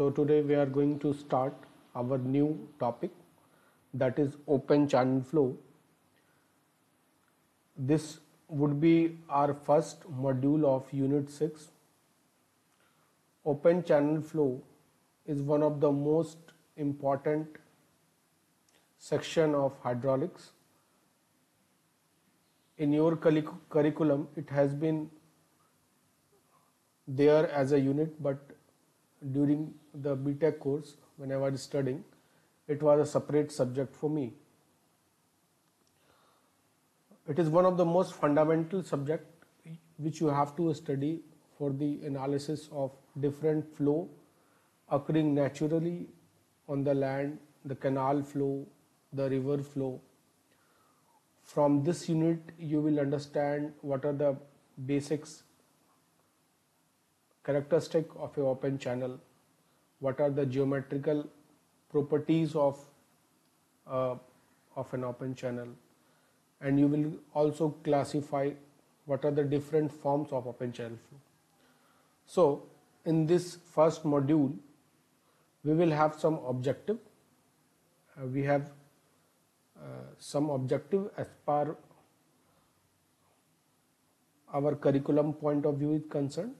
So today we are going to start our new topic that is open channel flow. This would be our first module of unit 6. Open channel flow is one of the most important section of hydraulics. In your curriculum it has been there as a unit but during the BTech course when I was studying it was a separate subject for me. It is one of the most fundamental subject which you have to study for the analysis of different flow occurring naturally on the land, the canal flow, the river flow. From this unit you will understand what are the basics characteristic of a open channel, what are the geometrical properties of uh, of an open channel? And you will also classify what are the different forms of open channel flow. So in this first module we will have some objective. Uh, we have uh, some objective as per our curriculum point of view is concerned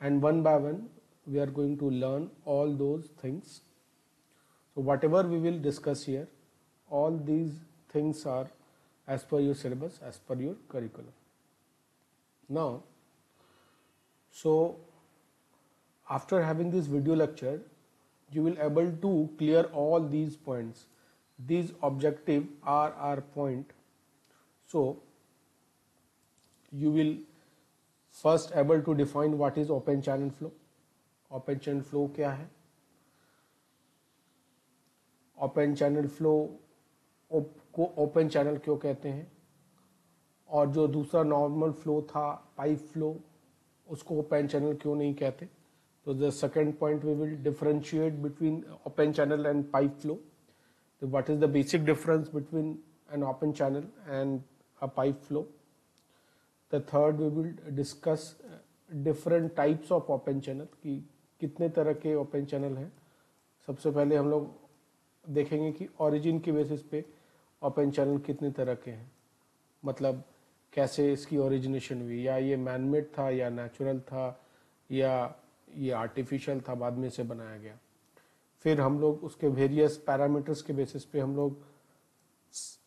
and one by one we are going to learn all those things. So whatever we will discuss here all these things are as per your syllabus as per your curriculum. Now so after having this video lecture you will able to clear all these points. These objective are our point. So you will first able to define what is open channel flow open channel flow क्या है? Open channel flow को open channel क्यों कहते हैं? और जो दूसरा normal flow था पाइप फ्लो उसको ओपन चैनल क्यों नहीं कहते? तो the second point we will differentiate between open channel and pipe flow what is the basic difference between an open channel and a pipe the third we will discuss different types of open channel कि कितने तरह के open channel हैं। सबसे पहले हम लोग देखेंगे कि ओरिजिन के बेसिस पे ओपन चैनल कितने तरह के हैं। मतलब कैसे इसकी ओरिजिनेशन हुई? या ये मैनमेड था या नेचुरल था? या ये आर्टिफिशियल था? बाद में से बनाया गया। फिर हम लोग उसके वेरियस पैरामीटर्स के बेसिस पे हम लोग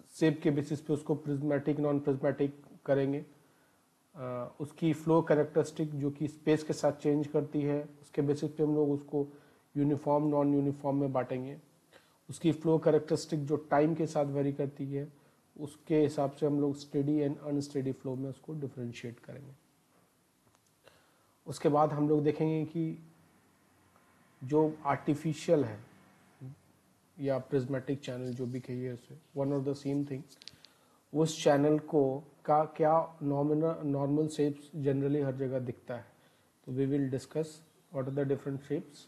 सेप के बेसिस पे उसको प्रिज्मेटिक नॉन प्रिज्मेटिक करेंगे। उसकी फ्लो कैरेक्टरिस्टिक जो कि स्पेस के साथ चेंज करती है, उसके बेसिस पे हम लोग उसको यूनिफॉर्म नॉन यूनिफॉर्म में बांटेंगे। उसकी फ्लो करेक्टरिस्टिक जो टाइम के साथ वेरी करती है, उसके हिसाब से हम लोग स्टेडी एंड अनस्टेडी फ्लो में उसको डिफ्रेंशिएट करेंगे। उसके बाद हम लोग देखेंगे कि जो आर्टिफिशियल है, या प्रिज्मेटिक चैनल जो भी कहिए उसे one of the same thing उस चैनल को का क्या नॉर्मल शेप्स जनरली हर जगह दिखता है? तो we will discuss what are the different shapes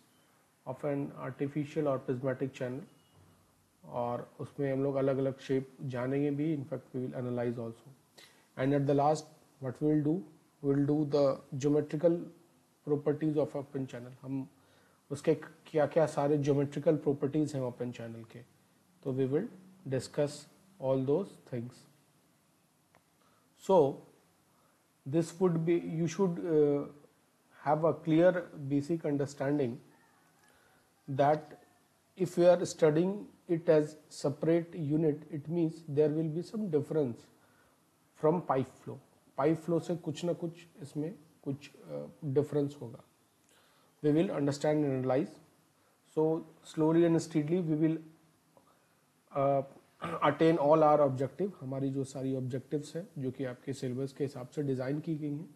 of an artificial और प्रिज्मेटिक चैनल और उसमें हम लोग अलग अलग शेप जानेंगे भी in fact we will analyze also and at the last what will do will do the geometrical properties of open channel हम उसके क्या क्या सारे ज्योमेट्रिकल प्रॉपर्टीज़ हैं ओपन चैनल के? तो we will discuss all those things so this would be you should have a clear basic understanding that if we are studying it as separate unit it means there will be some difference from pipe flow pipe flow से कुछ ना कुछ इसमें कुछ difference होगा we will understand and analyze so slowly and steadily we will uh, attain all our objective हमारी जो सारी objectives है, जो कि आपके सिलेबस के हिसाब से डिज़ाइन की गई हैं,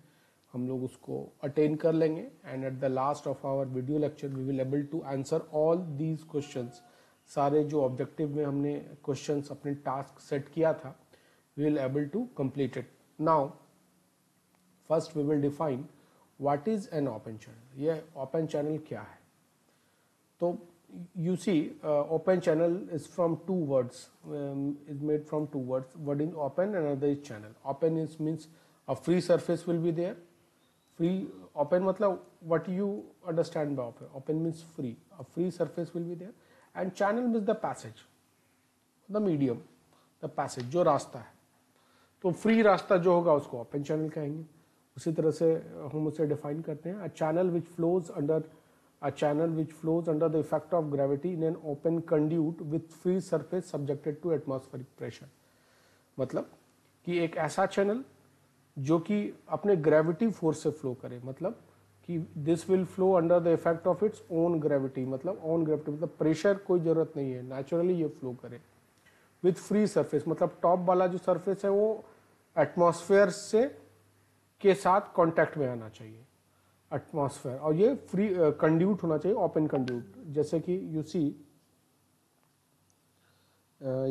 हम लोग उसको अटेन कर लेंगे and at the last of our video lecture we will able to answer all these question सारे जो ऑब्जेक्टिव में हमने क्वेश्चन अपने टास्क सेट किया था we will able to complete it now first we will define what is an open channel ये open channel क्या है? तो you see uh, open channel is from two words um, is made from two words. Word in open and another is channel. Open is means a free surface will be there. Free open मतलब what you understand by open open means free a free surface will be there and channel means the passage the medium the passage जो रास्ता है। तो free रास्ता जो होगा उसको open channel कहेंगे। उसी तरह से हम उसे डिफाइन करते हैं। A channel which flows under a channel which flows under the effect of gravity in an open conduit with free surface subjected to atmospheric pressure मतलब कि एक ऐसा चैनल जो कि अपने ग्रेविटी फोर्स से फ्लो करे। मतलब कि this will flow under the effect of its own gravity मतलब ओन ग्रेविटी मतलब प्रेशर कोई ज़रूरत नहीं है। नेचुरली ये फ्लो करे। विथ फ्री सरफेस मतलब टॉप वाला जो सरफेस है वो एटमॉस्फेयर से के साथ कांटेक्ट में आना चाहिए। एटमॉस्फेयर और ये फ्री कंड्यूट uh, होना चाहिए ओपन कंड्यूट जैसे कि you see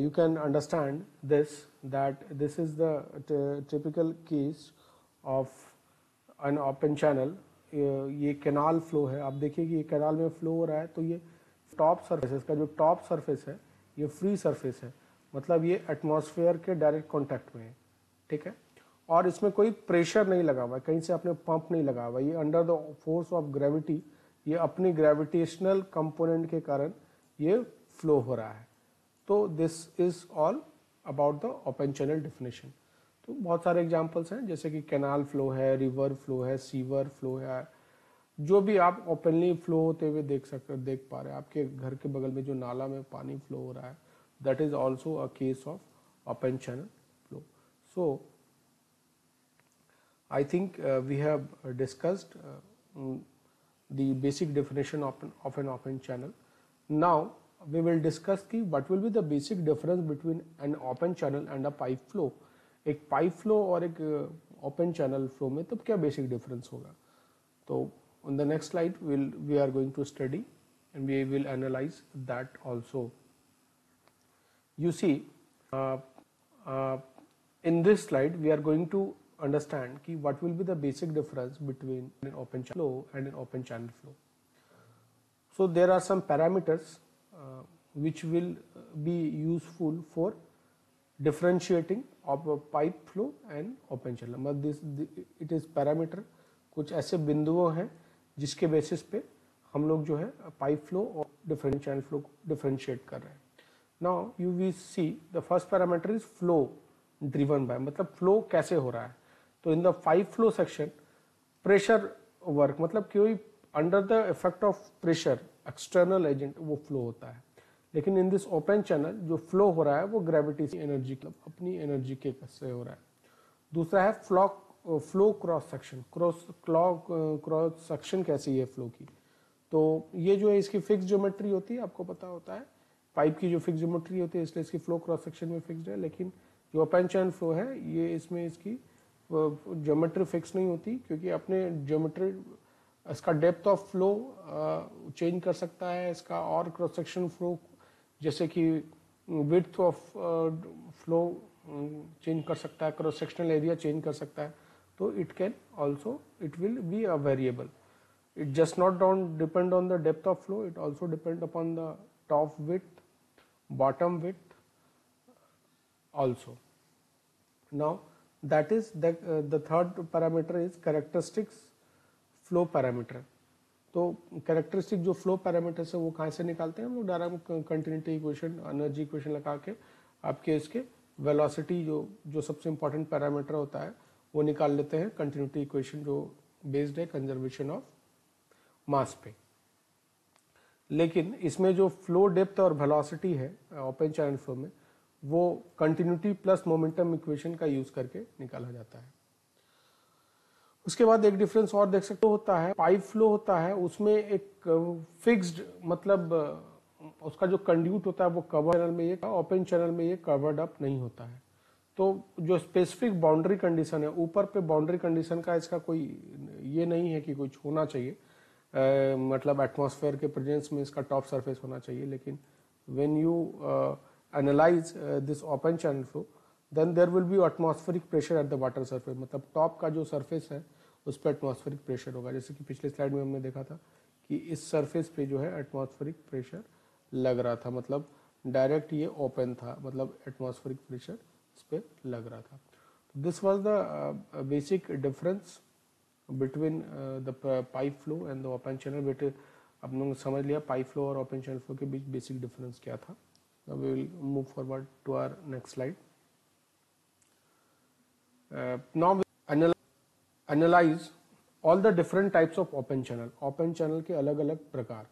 you can understand this that this is the typical case of an open channel ये कैनाल फ्लो है. आप देखिए कि ये कैनाल में फ्लो हो रहा है तो ये टॉप सरफेस का जो टॉप सरफेस है ये फ्री सरफेस है. मतलब ये एटमॉस्फेयर के डायरेक्ट कांटेक्ट में है. ठीक है? और इसमें कोई प्रेशर नहीं लगा हुआ है कहीं से आपने पंप नहीं लगा हुआ ये under the force of gravity ये अपनी ग्रेविटेशनल कंपोनेंट के कारण ये फ्लो हो रहा है। तो this is all about the open channel definition तो बहुत सारे एग्जाम्पल्स हैं जैसे कि कैनाल फ्लो है रिवर फ्लो है सीवर फ्लो है। जो भी आप ओपनली फ्लो होते हुए देख सकते देख पा रहे हैं आपके घर के बगल में जो नाला में पानी फ्लो हो रहा है that is also a case of open channel flow. So, I think uh, we have discussed uh, mm, the basic definition of an, of an open channel. Now, we will discuss ki what will be the basic difference between an open channel and a pipe flow. एक pipe flow और एक open channel flow में तब क्या basic difference होगा तो on the next slide we'll we are going to study and we will analyze that also you see uh, uh, in this slide we are going to understand ki what will be the basic difference between an open channel flow and an open channel flow. So there are some parameters uh, which will be useful for differentiating of a pipe flow and open channel. मतलब this, it is parameter कुछ ऐसे बिंदुओं हैं जिसके basis पे हम लोग जो है पाइप फ्लो और डिफरेंट चैनल फ्लो को डिफरेंशिएट कर रहे हैं now you will see the first parameter is flow driven by मतलब flow कैसे हो रहा है तो in the five flow section, pressure work मतलब कोई under the effect of pressure, external agent, वो flow होता है। लेकिन इन दिस ओपन चैनल जो फ्लो हो रहा है, वो ग्रेविटी एनर्जी अपनी एनर्जी के से हो रहा है। दूसरा है flock flow cross section cross clock cross section कैसी है फ्लो की? तो ये जो है, इसकी फिक्स ज्योमेट्री होती है, आपको पता होता है। पाइप की जो फिक्स ज्योमेट्री होती है, इसलिए इसकी फ्लो क्रॉस सेक्शन में फिक्स्ड है। लेकिन जो ओपन चैनल फ्लो है, ये इसमें इसकी ज्योमेट्री फिक्स नहीं होती क्योंकि अपने ज्योमेट्री इसका डेप्थ ऑफ़ फ्लो चेंज कर सकता है, इसका और क्रॉस सेक्शन फ्लो जैसे कि विथ ऑफ़ फ्लो चेंज कर सकता है क्रॉस सेक्शनल एरिया चेंज कर सकता है तो it can also it will be a variable it just not don't depend on the depth of flow, it also depend upon the top width, bottom width, also. Now that is the uh, the third parameter is characteristics flow parameter. तो characteristic जो flow parameters है वो कहाँ से निकालते हैं? हम लोग direct continuity equation energy equation लगा के आपके इसके वेलोसिटी जो जो सबसे इंपॉर्टेंट पैरामीटर होता है वो निकाल लेते हैं। कंटिन्यूटी इक्वेशन जो बेस्ड है कंजर्वेशन ऑफ़ मास पे। लेकिन इसमें जो फ्लो डेप्थ और वेलोसिटी है ओपन चैनल फ्लो में वो कंटिन्यूटी प्लस मोमेंटम इक्वेशन का यूज़ करके निकाला जाता है। उसके बाद एक डिफरेंस और देख सकते होता है पाइप फ्लो होता है उसमें एक फिक्स्ड मतलब उसका जो कंड्यूट होता है वो कवर चैनल में ये ओपन चैनल में ये कवर्ड अप नहीं होता है। तो जो स्पेसिफिक बाउंड्री कंडीशन है ऊपर पे बाउंड्री कंडीशन का इसका कोई ये नहीं है कि कुछ होना चाहिए। आ, मतलब एटमॉस्फेयर के प्रेजेंस में इसका टॉप सरफेस होना चाहिए लेकिन when you analyze this open channel flow then there will be atmospheric pressure at the water surface मतलब टॉप का जो सरफेस है, उस पर एटमॉस्फेरिक प्रेशर होगा। जैसे कि पिछले स्लाइड में हमने देखा था कि इस सरफेस पे जो है एटमॉस्फेरिक प्रेशर लग रहा था। मतलब डायरेक्ट ये ओपन था। मतलब एटमॉस्फेरिक प्रेशर इस पर लग रहा था। This was the basic difference between the pipe flow and the open channel बेटे आप समझ लिया पाइप फ्लो और ओपन चैनल फ्लो के बीच बेसिक डिफरेंस क्या था। We will move forward to our next slide now analyze all the different types of open channel open channel के अलग अलग प्रकार।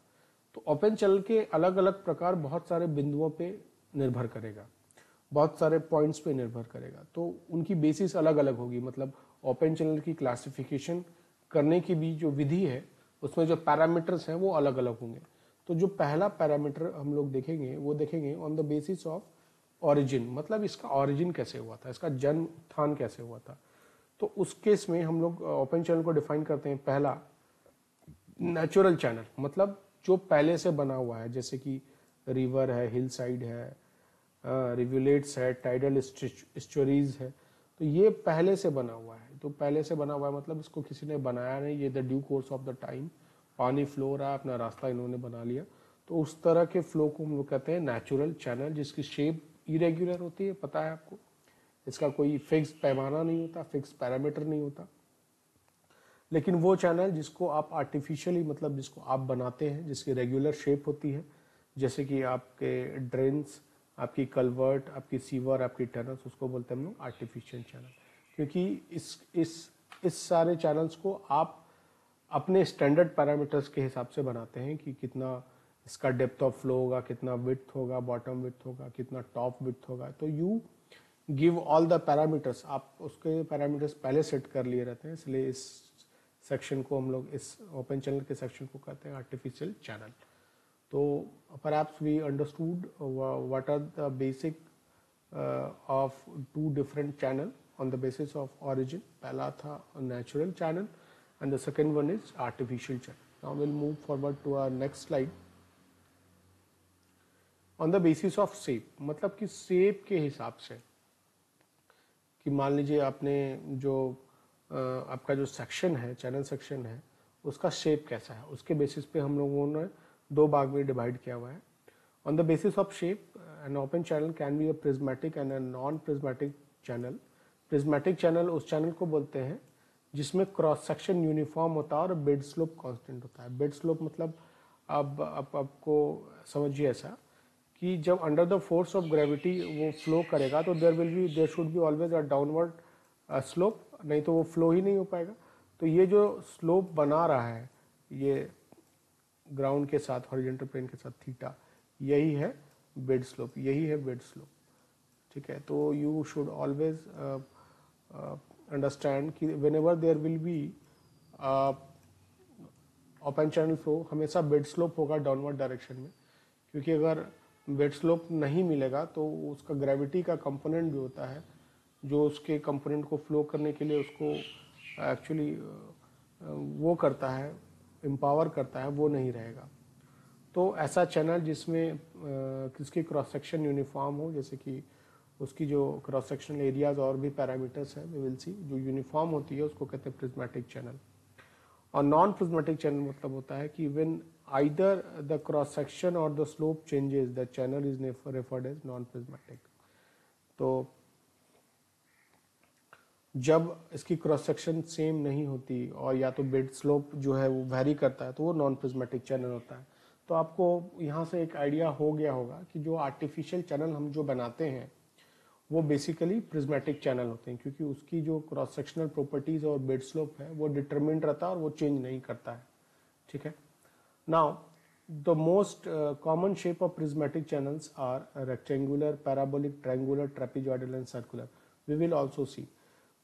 तो ओपन चैनल के अलग अलग प्रकार बहुत सारे बिंदुओं पे निर्भर करेगा। बहुत सारे पॉइंट्स पे निर्भर करेगा। तो उनकी बेसिस अलग अलग होगी। मतलब ओपन चैनल की क्लासिफिकेशन करने की भी जो विधि है, उसमें जो पैरामीटर्स हैं वो अलग अलग होंगे। तो जो पहला पैरामीटर हम लोग देखेंगे, वो देखेंगे on the basis of origin मतलब इसका ऑरिजिन कैसे हुआ था? इसका जन्म स्थान कैसे हुआ था? तो उस केस में हम लोग ओपन चैनल को डिफाइन करते हैं, पहला नेचुरल चैनल मतलब जो पहले से बना हुआ है, जैसे कि रिवर है हिल साइड है रिव्यूलेट्स है टाइडल स्टोरीज है तो ये पहले से बना हुआ है। तो पहले से बना हुआ है मतलब इसको किसी ने बनाया नहीं, ये the due course of the time पानी फ्लो रहा है, अपना रास्ता इन्होंने बना लिया। तो उस तरह के फ्लो को हम लोग कहते हैं नेचुरल चैनल जिसकी शेप इरेग्युलर होती है, पता है आपको? इसका कोई फिक्स पैमाना नहीं होता फिक्स पैरामीटर नहीं होता। लेकिन वो चैनल जिसको आप आर्टिफिशियली मतलब जिसको आप बनाते हैं, जिसकी रेगुलर शेप होती है, जैसे कि आपके ड्रेन्स आपकी कलवर्ट आपकी सीवर आपकी टनल्स उसको बोलते हैं हम लोग आर्टिफिशियल चैनल क्योंकि इस इस इस सारे चैनल्स को आप अपने स्टैंडर्ड पैरामीटर्स के हिसाब से बनाते हैं कि कितना इसका डेप्थ ऑफ़ फ्लो होगा कितना विथ होगा बॉटम विथ होगा कितना टॉप विथ होगा तो you give all the parameters आप उसके पैरामीटर्स पहले सेट कर लिए रहते हैं इसलिए इस सेक्शन को हम लोग इस ओपन चैनल के सेक्शन को कहते हैं आर्टिफिशियल चैनल तो we understood what are the basic uh, of two different channel on the basis of origin. पहला था natural channel and the second one is artificial channel. Now we'll move forward to our next slide. On the basis of shape, मतलब कि shape के हिसाब से कि मान लीजिए आपने जो आपका जो सेक्शन है चैनल सेक्शन है उसका शेप कैसा है उसके बेसिस पे हम लोगों ने दो भाग में डिवाइड किया हुआ है on the basis of shape an open channel can be a prismatic and a non prismatic channel prismatic channel उस चैनल को बोलते हैं जिसमें क्रॉस सेक्शन यूनिफॉर्म होता है और बेड स्लोप कांस्टेंट होता है। बेड स्लोप मतलब अब आप आपको समझिए ऐसा कि जब under the force of gravity वो फ्लो करेगा तो there will be there should be always a downward slope नहीं तो वो फ्लो ही नहीं हो पाएगा। तो ये जो स्लोप बना रहा है, ये ग्राउंड के साथ हॉरिजेंटल प्लेन के साथ थीटा यही है बेड स्लोप यही है बेड स्लोप ठीक है? तो यू शुड ऑलवेज अंडरस्टैंड कि whenever there will be open channel flow हमेशा बेड स्लोप होगा डाउनवर्ड डायरेक्शन में। क्योंकि अगर बेड स्लोप नहीं मिलेगा तो उसका ग्रेविटी का कंपोनेंट जो होता है जो उसके कंपोनेंट को फ्लो करने के लिए उसको एक्चुअली uh, uh, वो करता है एम्पावर करता है वो नहीं रहेगा। तो ऐसा चैनल जिसमें किसकी क्रॉस सेक्शन यूनिफॉर्म हो जैसे कि उसकी जो क्रॉस सेक्शनल एरियाज़ और भी पैरामीटर्स हैं वी विल सी जो यूनिफॉर्म होती है, उसको कहते हैं प्रिज्मेटिक चैनल और नॉन प्रिज्मेटिक चैनल मतलब होता है कि when either the cross section और the slope changes the channel is referred as non prismatic तो जब इसकी क्रॉस सेक्शन सेम नहीं होती और या तो बेड स्लोप जो है वो वेरी करता है तो वो नॉन प्रिज्मेटिक चैनल होता है. तो आपको यहाँ से एक आइडिया हो गया होगा कि जो आर्टिफिशियल चैनल हम जो बनाते हैं वो बेसिकली प्रिज्मेटिक चैनल होते हैं, क्योंकि उसकी जो क्रॉस सेक्शनल प्रॉपर्टीज़ और बेड स्लोप है, वो डिटरमिंड रहता है और वो चेंज नहीं करता है। ठीक है? Now the most common shape of prismatic channels are rectangular parabolic triangular trapezoidal and circular we will also see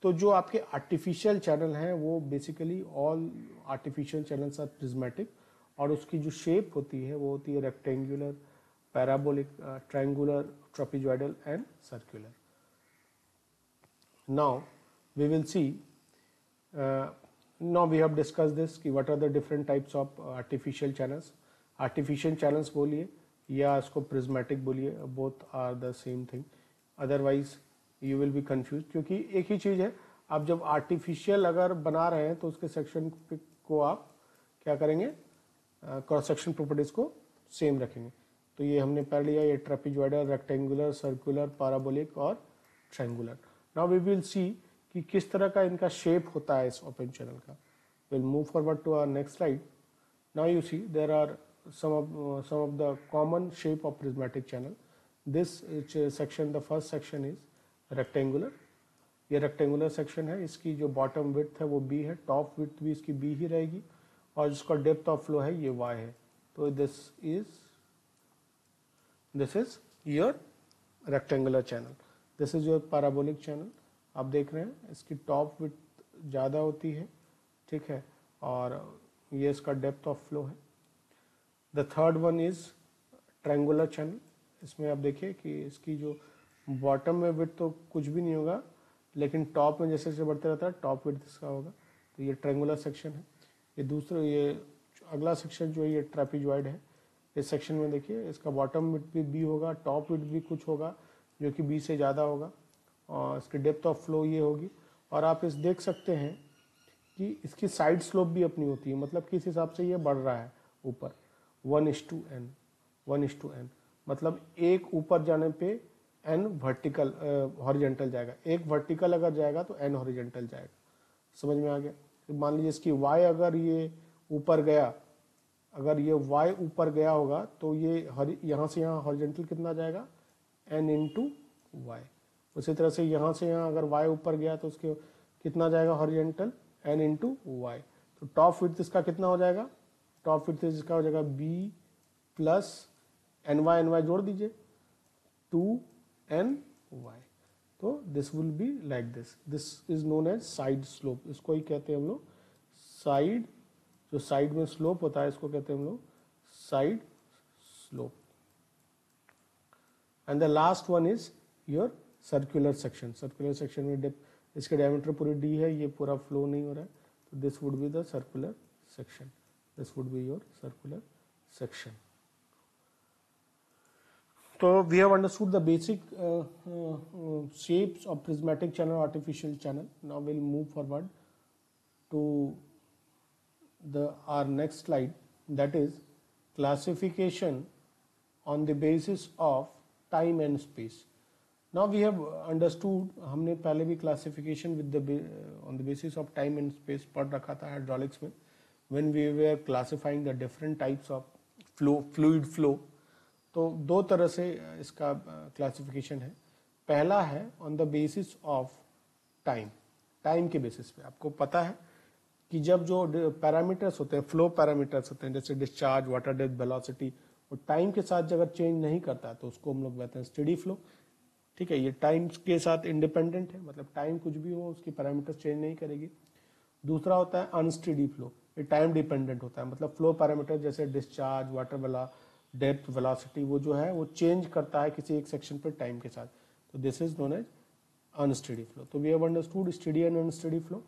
तो जो आपके आर्टिफिशियल चैनल हैं, वो basically all artificial channels are prismatic और उसकी जो शेप होती है, वो होती है rectangular parabolic triangular trapezoidal and circular now we will see now we have discuss this कि what are the different types of artificial channels artificial channels बोलिए या इसको प्रिज्मेटिक बोलिए both are the same thing otherwise you will be confuse क्योंकि एक ही चीज़ है। आप जब आर्टिफिशियल अगर बना रहे हैं तो उसके सेक्शन को आप क्या करेंगे? क्रॉस सेक्शन प्रॉपर्टीज़ को सेम रखेंगे। तो ये हमने पढ़ लिया, ये ट्रेपिजॉइडल रेक्टेंगुलर सर्कुलर पाराबोलिक और triangular now we will see कि किस तरह का इनका शेप होता है इस ओपन चैनल का। Will move forward to our next slide now you see there are some of the common shape of prismatic channel this section the first section is rectangular ये रेक्टेंगुलर सेक्शन है, इसकी जो bottom width है वो B है top width भी इसकी B ही रहेगी और जिसका डेप्थ ऑफ़ फ्लो है ये वाई है। तो this is this is your rectangular channel this is your parabolic channel आप देख रहे हैं, इसकी टॉप विथ ज़्यादा होती है, ठीक है? और ये इसका डेप्थ ऑफ़ फ्लो है। The third one is triangular channel इसमें आप देखिए कि इसकी जो बॉटम में विथ तो कुछ भी नहीं होगा, लेकिन टॉप में जैसे जैसे बढ़ते रहता है टॉप विथ इसका होगा। तो ये ट्रैंगुलर सेक्शन है। ये दूसरा, ये अगला सेक्शन जो है, ये ट्रेपिजॉइड है। इस सेक्शन में देखिए, इसका बॉटम विथ भी बी होगा टॉप विथ भी कुछ होगा, जो कि बी से ज़्यादा होगा, और इसकी डेप्थ ऑफ़ फ्लो ये होगी। और आप इस देख सकते हैं कि इसकी साइड स्लोप भी अपनी होती है मतलब किस हिसाब से ये बढ़ रहा है ऊपर। One is to N one is to N मतलब एक ऊपर जाने पे एन वर्टिकल हॉरिजेंटल जाएगा। एक वर्टिकल अगर जाएगा तो एन हॉरिजेंटल जाएगा। समझ में आ गया? मान लीजिए इसकी वाई अगर ये ऊपर गया अगर ये वाई ऊपर गया होगा तो ये यहाँ से यहाँ हॉरिजेंटल कितना जाएगा? एन इंटू वाई उसी तरह से यहाँ से यहाँ अगर वाई ऊपर गया तो उसके कितना जाएगा? हॉरिजेंटल एन इंटू वाई तो टॉप विथ इसका कितना हो जाएगा? टॉप विथ इसका हो जाएगा B plus N Y N Y जोड़ दीजिए। टू एन वाई तो this will be like this this is known as side slope इसको ही कहते हैं हम लोग साइड जो साइड में स्लोप होता है इसको कहते हैं हम लोग side slope and the last one is your circular section circular section में डेप इसके डायमीटर पूरी डी है ये पूरा फ्लो नहीं हो रहा है तो this would be the circular section this would be your circular section have understood the basic uh, uh, shapes of prismatic channel, artificial channel. Now we'll move forward to the our next slide that is classification on the basis of time and space. Now we have understood हमने पहले भी classification with the on the basis of time and space पढ़ रखा था hydraulics में when we were classifying the different types of flow fluid flow तो दो तरह से इसका क्लासिफिकेशन है पहला है on the basis of time time के बेसिस पे आपको पता है कि जब जो पैरामीटर्स होते हैं फ्लो पैरामीटर्स होते हैं, जैसे डिस्चार्ज वाटर डेप्थ वेलोसिटी वो टाइम के साथ अगर चेंज नहीं करता तो उसको हम लोग कहते हैं स्टडी फ्लो ठीक है, ये टाइम के साथ इंडिपेंडेंट है मतलब टाइम कुछ भी हो, उसकी पैरामीटर्स चेंज नहीं करेगी। दूसरा होता है अनस्टडी फ्लो ये टाइम डिपेंडेंट होता है मतलब फ्लो पैरामीटर जैसे डिस्चार्ज वाटर वेला डेप्थ वेलोसिटी वो जो है, वो चेंज करता है किसी एक सेक्शन पर टाइम के साथ। तो this is known as unsteady flow तो we have understood steady and unsteady flow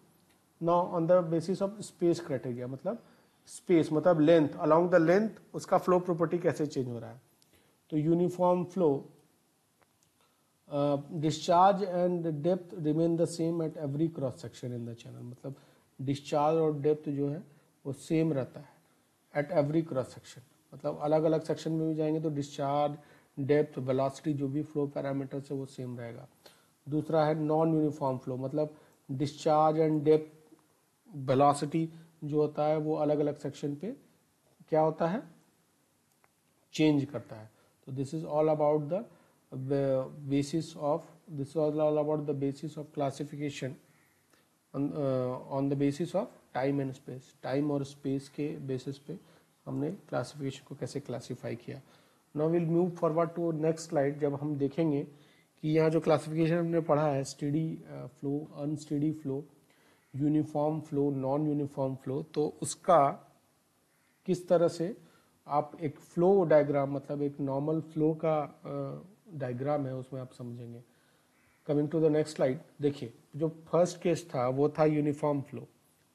now on the basis of space criteria मतलब स्पेस मतलब लेंथ अलोंग द लेंथ उसका फ्लो प्रॉपर्टी कैसे चेंज हो रहा है? तो uniform flow discharge and depth remain the same at every cross section in the channel मतलब discharge और डेप्थ जो है, वो सेम रहता है एट एवरी क्रॉस सेक्शन मतलब अलग अलग सेक्शन में भी जाएँगे तो डिस्चार्ज डेप्थ वेलोसिटी जो भी फ्लो पैरामीटर है, वो सेम रहेगा। दूसरा है नॉन यूनिफॉर्म फ्लो मतलब डिस्चार्ज एंड डेप्थ वेलोसिटी जो होता है वो अलग अलग सेक्शन पे क्या होता है? चेंज करता है। तो this is all about the basis of this all about the basis of classification on the basis of time and space time और स्पेस के बेसिस पे हमने क्लासिफिकेशन को कैसे क्लासीफाई किया। Now will move forward to next slide जब हम देखेंगे कि यहाँ जो क्लासिफिकेशन हमने पढ़ा है steady flow unsteady flow uniform flow non uniform flow तो उसका किस तरह से आप एक फ्लो डायग्राम मतलब एक नॉर्मल फ्लो का डायग्राम है, उसमें आप समझेंगे। Coming to the next slide देखिए, जो फ़र्स्ट केस था, वो था यूनिफॉर्म फ्लो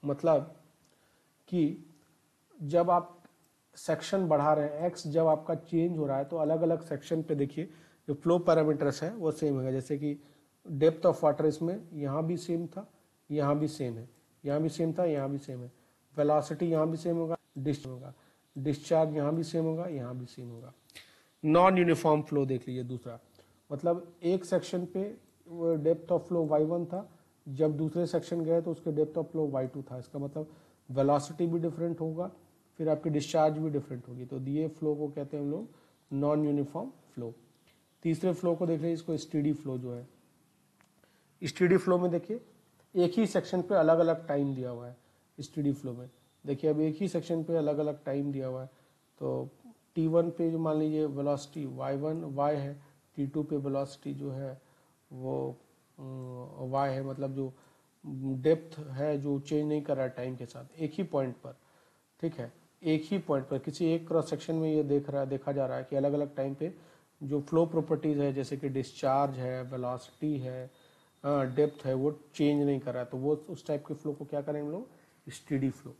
मतलब कि जब आप सेक्शन बढ़ा रहे हैं एक्स जब आपका चेंज हो रहा है तो अलग अलग सेक्शन पे देखिए, जो फ्लो पैरामीटर्स है, वो सेम है जैसे कि डेप्थ ऑफ़ वाटर इसमें यहाँ भी सेम था यहाँ भी सेम है। यहाँ भी सेम था, यहाँ भी सेम है। वेलासिटी यहाँ भी सेम होगा डिस होगा। डिस्चार्ज यहाँ भी सेम होगा, यहाँ भी सेम होगा। नॉन यूनिफॉर्म फ्लो देख लीजिए दूसरा। मतलब एक सेक्शन पे depth of flow Y one था, जब दूसरे सेक्शन गए तो उसके depth of flow Y two था। इसका मतलब वेलासिटी भी डिफरेंट होगा, फिर आपकी डिस्चार्ज भी डिफरेंट होगी। तो दिए फ्लो को कहते हैं हम लोग नॉन यूनिफॉर्म फ्लो तीसरे फ्लो को देख हैं इसको स्टीडी फ्लो जो है। स्टीडी फ्लो में देखिए एक ही सेक्शन पे अलग अलग टाइम दिया हुआ है, स्टडी फ्लो में। देखिए, अब एक ही सेक्शन पे अलग अलग टाइम दिया हुआ है। तो टी वन पे जो मान लीजिए वेलोसिटी वाई वन वाई है टी टू पे वेलोसिटी जो है, वो वाई है मतलब जो डेप्थ है, जो चेंज नहीं कर रहा है टाइम के साथ, एक ही पॉइंट पर, ठीक है? एक ही पॉइंट पर, किसी एक क्रॉस सेक्शन में ये देख रहा है देखा जा रहा है कि अलग अलग टाइम पे जो फ्लो प्रॉपर्टीज़ है, जैसे कि डिस्चार्ज है वेलोसिटी है डेप्थ है, वो चेंज नहीं कर रहा है। तो वो उस टाइप के फ्लो को क्या करें हम लोग? स्टडी फ्लो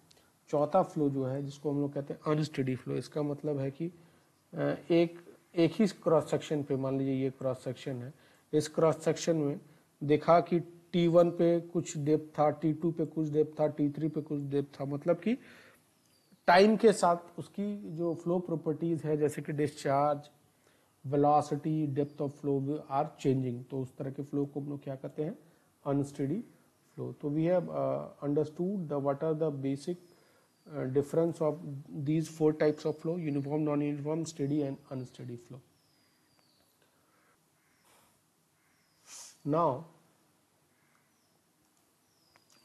चौथा फ्लो जो है, जिसको हम लोग कहते हैं अनस्टडी फ्लो इसका मतलब है कि एक एक ही क्रॉस सेक्शन पे, मान लीजिए ये क्रॉस सेक्शन है, इस क्रॉस सेक्शन में देखा कि टी वन पे कुछ डेप्थ था टी टू पे कुछ डेप्थ था टी थ्री पे कुछ डेप्थ था। मतलब कि टाइम के साथ उसकी जो फ्लो प्रॉपर्टीज़ है, जैसे कि discharge velocity depth of flow are changing तो उस तरह के फ्लो को हम लोग क्या कहते हैं? अनस्टडी फ्लो तो we have understood the what are the basic difference of these four types of flow uniform non uniform steady and unsteady flow now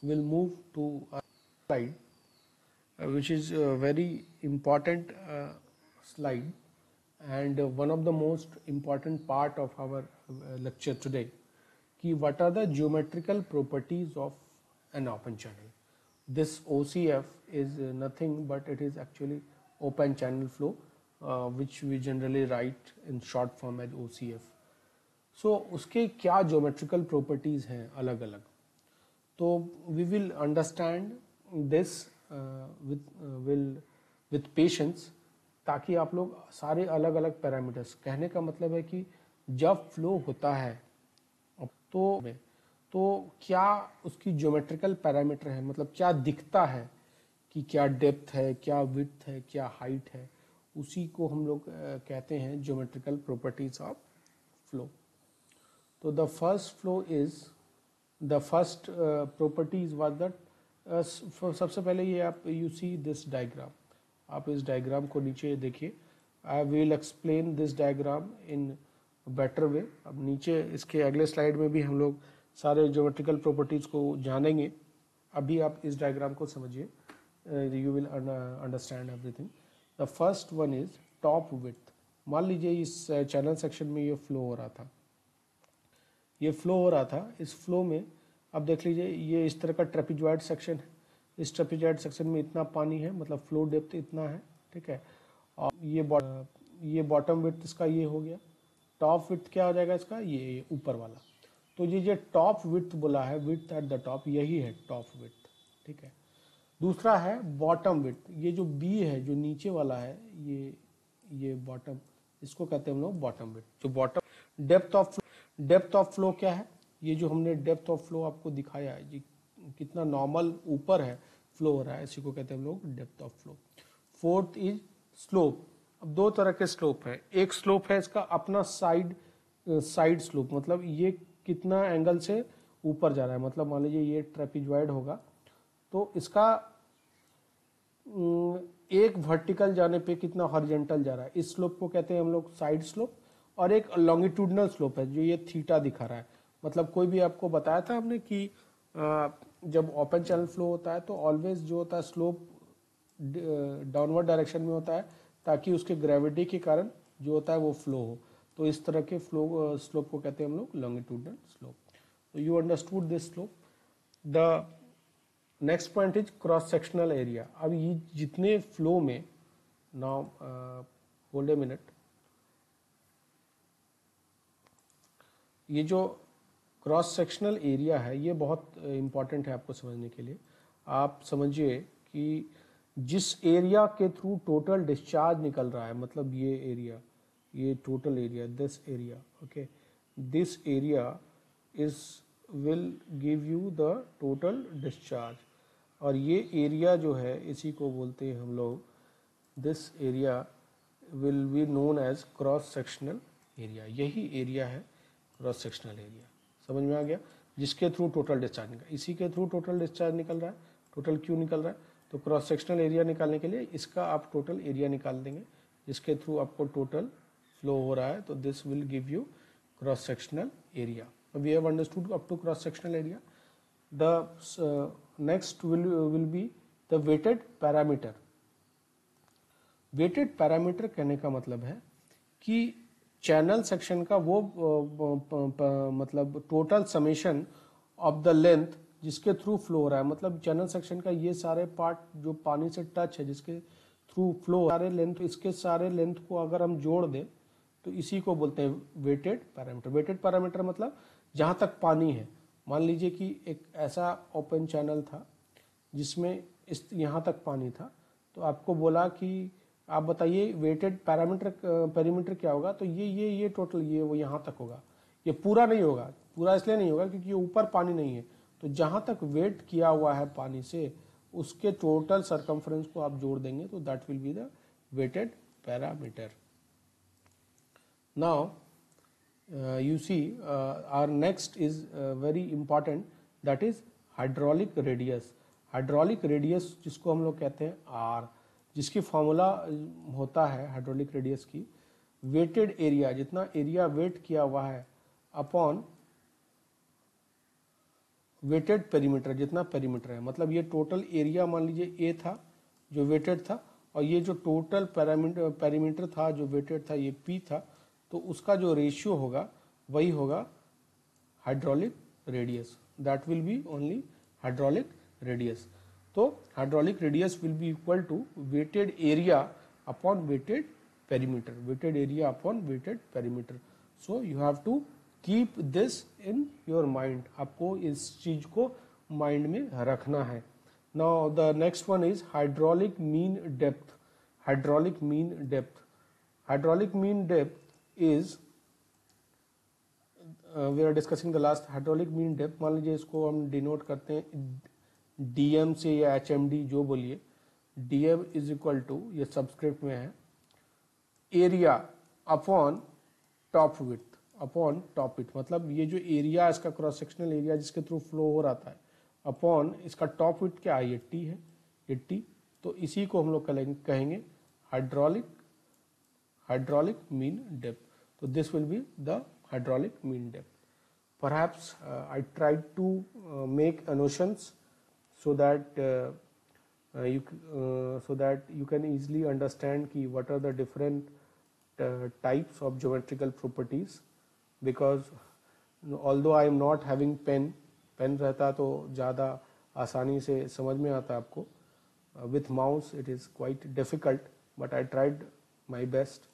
will move to slide which is very important slide and uh, one of the most important part of our uh, lecture today ki what are the geometrical properties of an open channel this OCF is uh, nothing but it is actually open channel flow uh, which we generally write in short form as OCF so उसके क्या geometrical properties हैं अलग अलग तो we will understand this uh, with uh, will with patience ताकि आप लोग सारे अलग अलग पैरामीटर्स कहने का मतलब है कि जब फ्लो होता है तो तो क्या उसकी ज्योमेट्रिकल पैरामीटर है? मतलब क्या दिखता है कि क्या डेप्थ है, क्या विथ है, क्या हाइट है? उसी को हम लोग कहते हैं ज्योमेट्रिकल प्रॉपर्टीज़ ऑफ़ फ्लो तो the first flow is the first properties was that सबसे पहले ये आप यू सी दिस डायग्राम आप इस डायग्राम को नीचे देखिए। I will explain this diagram in better way अब नीचे इसके अगले स्लाइड में भी हम लोग सारे ज्योमेट्रिकल प्रॉपर्टीज़ को जानेंगे। अभी आप इस डायग्राम को समझिए। You will understand everything the first one is top width मान लीजिए इस चैनल uh, सेक्शन में ये फ्लो हो रहा था। ये फ्लो हो रहा था। इस फ्लो में अब देख लीजिए ये इस तरह का ट्रेपिजॉइड सेक्शन है। इस ट्रेपिजॉइड सेक्शन में इतना पानी है मतलब फ्लो डेप्थ इतना है, ठीक है? और ये बॉ, ये बॉटम विथ इसका ये हो गया। टॉप विथ क्या हो जाएगा इसका? ये ऊपर वाला। तो ये जो टॉप विथ बोला है विथ एट द टॉप, यही है टॉप विथ ठीक है? दूसरा है बॉटम विथ ये जो बी है, जो नीचे वाला है, ये ये बॉटम, इसको कहते हैं हम लोग बॉटम विथ जो bottom, depth of depth of flow क्या है? ये जो हमने डेप्थ ऑफ़ फ्लो आपको दिखाया है कितना नॉर्मल ऊपर है फ्लो हो रहा है, इसी को कहते हैं हम लोग depth of flow fourth is slope अब दो तरह के स्लोप है। एक स्लोप है इसका अपना साइड साइड स्लोप मतलब ये कितना एंगल से ऊपर जा रहा है। मतलब मान लीजिए ये ट्रेपिजॉइड होगा तो इसका एक वर्टिकल जाने पे कितना हॉरिजेंटल जा रहा है। इस स्लोप को कहते हैं हम लोग साइड स्लोप और एक लॉन्गिट्यूडनल स्लोप है, जो ये थीटा दिखा रहा है। मतलब कोई भी आपको बताया था हमने कि जब ओपन चैनल फ्लो होता है तो ऑलवेज जो होता है स्लोप डाउनवर्ड डायरेक्शन में होता है, ताकि उसके ग्रेविटी के कारण जो होता है वो फ्लो हो। तो इस तरह के फ्लो स्लोप को कहते हैं हम लोग लॉन्गिट्यूडनल स्लोप तो you understood this slope the next point is cross sectional area अब ये जितने फ्लो में नाउ होल्ड ए मिनट ये जो क्रॉस सेक्शनल एरिया है, ये बहुत इंपॉर्टेंट है आपको समझने के लिए। आप समझिए कि जिस एरिया के थ्रू टोटल डिस्चार्ज निकल रहा है मतलब ये एरिया, ये total area this area okay this area is will give you the total discharge और ये एरिया जो है, इसी को बोलते हैं हम लोग this area will be known as cross sectional area यही एरिया है क्रॉस सेक्शनल एरिया समझ में आ गया? जिसके थ्रू टोटल डिस्चार्ज निकल, इसी के थ्रू टोटल डिस्चार्ज निकल रहा है। टोटल क्यों निकल रहा है? तो क्रॉस सेक्शनल एरिया निकालने के लिए इसका आप टोटल एरिया निकाल देंगे, जिसके थ्रू आपको टोटल फ्लो हो रहा है तो this will give you cross sectional area we have understood up to cross sectional area the next will will be the wetted parameter wetted parameter कहने का मतलब है कि चैनल सेक्शन का वो मतलब total summation of the length जिसके through flow हो रहा है। मतलब चैनल सेक्शन का ये सारे पार्ट जो पानी से टच है, जिसके थ्रू फ्लो सारे लेंथ इसके सारे लेंथ को अगर हम जोड़ दें तो इसी को बोलते हैं वेटेड पैरामीटर वेटेड पैरामीटर मतलब जहाँ तक पानी है। मान लीजिए कि एक ऐसा ओपन चैनल था जिसमें इस, यहाँ तक पानी था तो आपको बोला कि आप बताइए वेटेड पैरामीटर पेरीमीटर क्या होगा? तो ये ये ये टोटल ये वो यहाँ तक होगा। ये पूरा नहीं होगा। पूरा इसलिए नहीं होगा क्योंकि ऊपर पानी नहीं है। तो जहाँ तक वेट किया हुआ है पानी से, उसके टोटल सरकमफ्रेंस को आप जोड़ देंगे तो that will be the wetted parameter now you see our next is very important that is hydraulic radius hydraulic radius जिसको हम लोग कहते हैं आर जिसकी फॉर्मूला होता है हाइड्रोलिक रेडियस की वेटेड एरिया जितना एरिया वेट किया हुआ है अपॉन वेटेड पेरीमीटर जितना पेरीमीटर है। मतलब ये टोटल एरिया मान लीजिए ए था, जो वेटेड था, और ये जो टोटल पैरामीटर पेरीमीटर था, जो वेटेड था, ये पी था तो उसका जो रेशियो होगा, वही होगा hydraulic radius that will be only hydraulic radius तो hydraulic radius will be equal to wetted area upon wetted perimeter wetted area upon wetted perimeter so you have to keep this in your mind आपको इस चीज़ को mind में रखना है। Now the next one is hydraulic mean depth hydraulic mean depth hydraulic mean depth is we are discussing the last hydraulic mean depth मान लीजिए इसको हम डिनोट करते हैं डीएम से या एच जो बोलिए डीएम इज़ इक्वल टू ये सबस्क्रिप्ट में है area upon top width upon top width मतलब ये जो एरिया इसका क्रॉस सेक्शनल एरिया जिसके थ्रू फ्लो हो रहा था अपॉन इसका टॉप विथ क्या है ये टी है ये टी तो इसी को हम लोग कहेंगे हाइड्रोलिक हाइड्रोलिक मीन डेप्थ तो this will be the hydraulic mean depth. Perhaps uh, I tried to uh, make notions so that uh, uh, you uh, so that you can easily understand ki what are the different types of geometrical properties because although I am not having pen pen रहता तो ज़्यादा आसानी से समझ में आता आपको with mouse it is quite difficult but I tried my best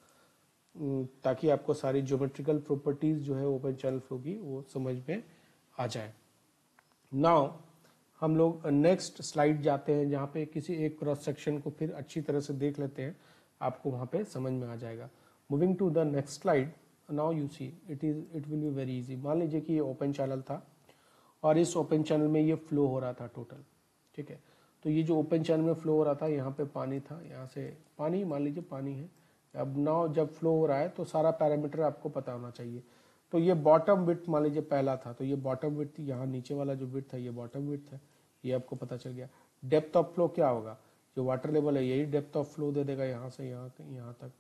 ताकि आपको सारी ज्योमेट्रिकल प्रॉपर्टीज़ जो है ओपन चैनल फ्लो की वो समझ में आ जाए नाउ हम लोग नेक्स्ट स्लाइड जाते हैं, जहाँ पे किसी एक क्रॉस सेक्शन को फिर अच्छी तरह से देख लेते हैं। आपको वहाँ पे समझ में आ जाएगा। Moving to the next slide now you see it is it will be very easy मान लीजिए कि ये ओपन चैनल था और इस ओपन चैनल में ये फ्लो हो रहा था टोटल ठीक है? तो ये जो ओपन चैनल में फ्लो हो रहा था, यहाँ पे पानी था, यहाँ से पानी, मान लीजिए पानी है। अब नाव जब फ्लो हो रहा है तो सारा पैरामीटर आपको पता होना चाहिए। तो ये बॉटम विथ मान लीजिए पहला था तो ये बॉटम विथ यहाँ नीचे वाला जो विथ था ये बॉटम विथ है। ये आपको पता चल गया। डेप्थ ऑफ़ फ्लो क्या होगा? जो वाटर लेवल है, यही डेप्थ ऑफ़ फ्लो दे देगा यहाँ से, यहाँ यहाँ तक।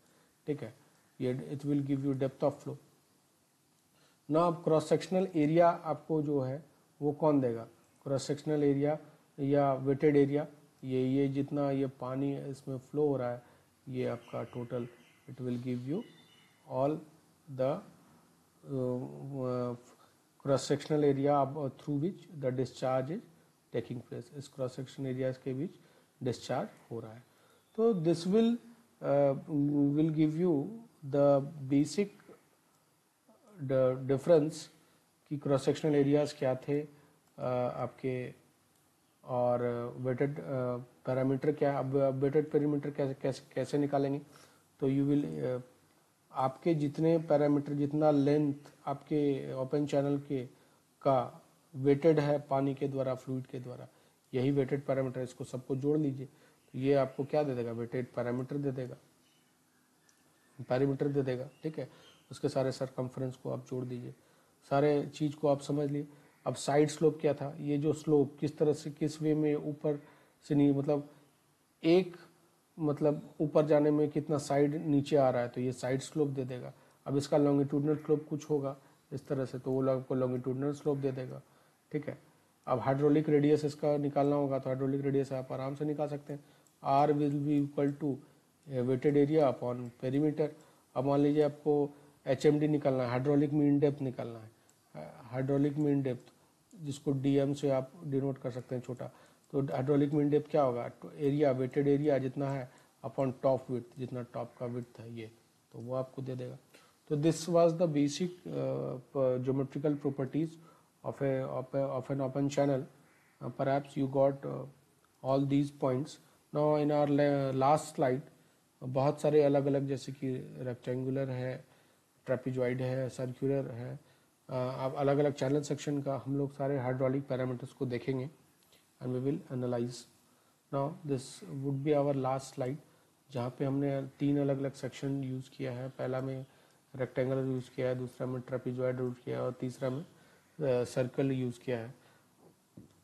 ठीक है? ये it will give you depth of flow ना अब क्रॉस सेक्शनल एरिया आपको जो है, वो कौन देगा? क्रॉस सेक्शनल एरिया या वेटेड एरिया ये ये जितना ये पानी इसमें फ्लो हो रहा है, ये आपका total it will give you all the cross sectional area through which the discharge is taking place इस क्रॉस सेक्शन एरियाज़ के बीच डिस्चार्ज हो रहा है। तो this will will give you the basic difference कि क्रॉस सेक्शनल एरियाज़ क्या थे uh, आपके और वेटेड uh, पैरामीटर क्या अब वेटेड पैरामीटर कैसे कैसे कैसे निकालेंगे? तो यू विल uh, आपके जितने पैरामीटर जितना लेंथ आपके ओपन चैनल के का वेटेड है पानी के द्वारा फ्लूड के द्वारा। यही वेटेड पैरामीटर इसको सबको जोड़ लीजिए। तो ये आपको क्या दे देगा? वेटेड पैरामीटर दे देगा। पैरामीटर दे देगा, ठीक है? उसके सारे सरकमफ्रेंस को आप जोड़ दीजिए। सारे चीज़ को आप समझ लिए। अब साइड स्लोप क्या था? ये जो स्लोप किस तरह से, किस वे में ऊपर से नहीं मतलब एक मतलब ऊपर जाने में कितना साइड नीचे आ रहा है तो ये साइड स्लोप दे देगा। अब इसका लॉन्गिट्यूडनल स्लोप कुछ होगा इस तरह से तो वो आपको लॉन्गिट्यूडनल स्लोप दे देगा। ठीक है? अब हाइड्रोलिक रेडियस इसका निकालना होगा तो हाइड्रोलिक रेडियस आप आराम से निकाल सकते हैं। R will be equal to wetted area upon perimeter अब मान लीजिए आपको एच निकालना है हाइड्रोलिक मीन डेप्थ निकालना है। हाइड्रोलिक मीन डेप्थ जिसको डीएम से आप डिनोट कर सकते हैं छोटा। तो हाइड्रोलिक मीन डेप्थ क्या होगा? एरिया वेटेड एरिया जितना है अपॉन टॉप विथ जितना टॉप का विथ है ये। तो वो आपको दे देगा। तो this was the basic geometrical properties of a of, a, of an open channel. Uh, perhaps you got uh, all these points. Now in our last slide बहुत सारे अलग अलग जैसे कि रेक्टेंगुलर है ट्रेपिजॉइड है सर्कुलर है अब अलग अलग चैनल सेक्शन का हम लोग सारे हाइड्रोलिक पैरामीटर्स को देखेंगे and we will analyze now this would be our last slide जहाँ पे हमने तीन अलग अलग सेक्शन यूज़ किया है। पहला में रेक्टेंगुलर यूज़ किया है दूसरा में ट्रेपिजॉइड यूज़ किया है और तीसरा में सर्कल यूज़ किया है।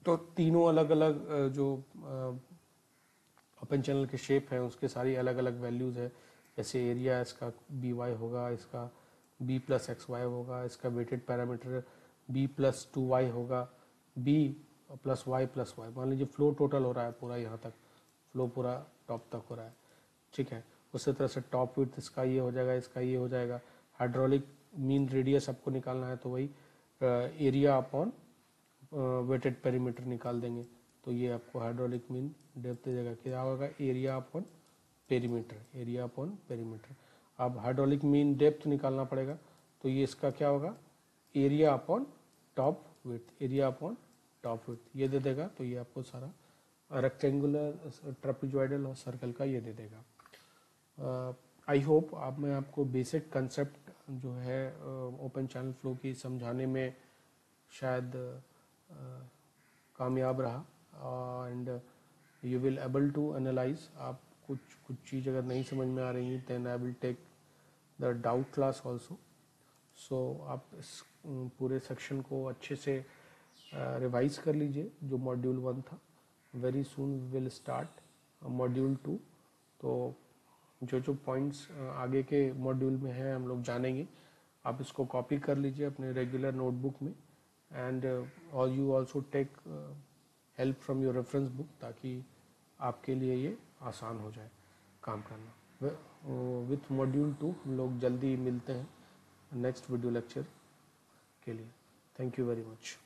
तो तीनों अलग अलग जो ओपन चैनल के शेप हैं, उसके सारी अलग अलग वैल्यूज़ है। जैसे एरिया इसका बी वाई होगा, इसका बी प्लस एक्स वाई होगा, इसका wetted parameter B plus two Y होगा B plus Y plus Y मान लीजिए फ्लो टोटल हो रहा है पूरा यहाँ तक फ्लो पूरा टॉप तक हो रहा है। ठीक है? उसी तरह से टॉप विथ इसका ये हो जाएगा, इसका ये हो जाएगा। हाइड्रोलिक मीन रेडियस आपको निकालना है तो वही एरिया अपॉन वेटेड पेरीमीटर निकाल देंगे। तो ये आपको हाइड्रोलिक मीन डेप्थ देगा क्या होगा? Area upon perimeter area upon perimeter अब हाइड्रोलिक मीन डेप्थ निकालना पड़ेगा। तो ये इसका क्या होगा? Area upon top width area upon top width ये दे देगा तो ये आपको सारा रेक्टेंगुलर ट्रपिजॉइडल और सर्कल का ये दे देगा। आई होप आप मैं आपको बेसिक कंसेप्ट जो है ओपन चैनल फ्लो की समझाने में शायद कामयाब रहा। And you will able to analyze आप कुछ कुछ चीज़ अगर नहीं समझ में आ रही हैं then I will take the doubt class also so आप इस पूरे सेक्शन को अच्छे से रिवाइज कर लीजिए, जो मॉड्यूल वन था। Very soon will start module two तो जो जो पॉइंट्स आगे के मॉड्यूल में हैं, हम लोग जानेंगे। आप इसको कॉपी कर लीजिए अपने रेगुलर नोटबुक में एंड और you also take help from your reference book ताकि आपके लिए ये आसान हो जाए काम करना। विथ मॉड्यूल टू हम लोग जल्दी मिलते हैं नेक्स्ट वीडियो लेक्चर के लिए। Thank you very much